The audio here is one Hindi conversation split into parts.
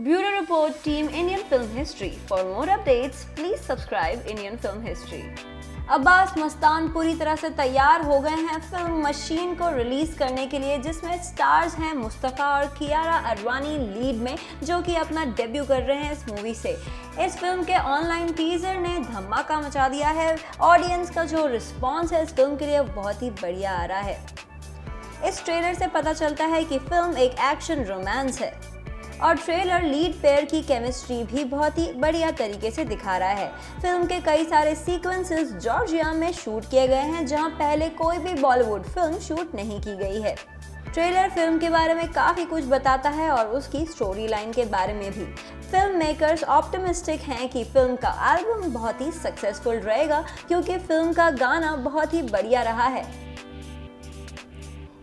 Team Indian Film History. For more updates, please subscribe Indian Film History. Abbas Mastan पूरी तरह से तैयार हो गए हैं फ़िल्म मशीन को रिलीज़ करने के लिए जिसमें स्टार्स हैं मुस्तफ़ा और कियारा अडवाणी लीड में जो कि अपना डेब्यू कर रहे हैं इस मूवी से इस फ़िल्म के ऑनलाइन टीजर ने धमाका मचा दिया है ऑडियंस का जो रिस्पॉन्स है इस फ़िल्म के लिए बहुत ही बढ़िया आ रहा है इस ट्रेलर से पता चलता है कि फ़िल्म एक एक्शन रोमांस है और ट्रेलर लीड पेयर की केमिस्ट्री भी बहुत ही बढ़िया तरीके से दिखा रहा है। फ़िल्म के कई सारे सीक्वेंसेस जॉर्जिया में शूट किए गए हैं, जहाँ पहले कोई भी बॉलीवुड फ़िल्म शूट नहीं की गई है। ट्रेलर फ़िल्म के बारे में काफ़ी कुछ बताता है और उसकी स्टोरी लाइन के बारे में भी। फ़िल्म मेकर्स ऑप्टिमिस्टिक हैं कि फ़िल्म का एल्बम बहुत ही सक्सेसफुल रहेगा, क्योंकि फ़िल्म का गाना बहुत ही बढ़िया रहा है।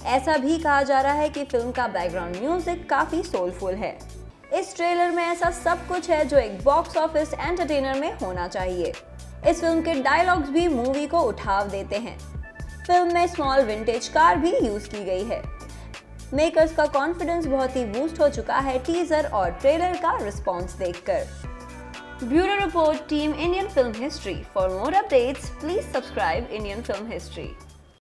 ऐसा भी कहा जा रहा है कि फ़िल्म का बैकग्राउंड म्यूज़िक काफ़ी सोलफुल है। इस ट्रेलर में ऐसा सब कुछ है जो एक बॉक्स ऑफ़िस एंटरटेनर में होना चाहिए। इस फ़िल्म के डायलॉग्स भी मूवी को उठाव देते हैं। फ़िल्म में स्मॉल विंटेज कार भी यूज़ की गई है। मेकर्स का कॉन्फिडेंस बहुत ही बूस्ट हो चुका है टीजर और ट्रेलर का रिस्पॉन्स देखकर। Bureau report team Indian film history for more updates please subscribe Indian film history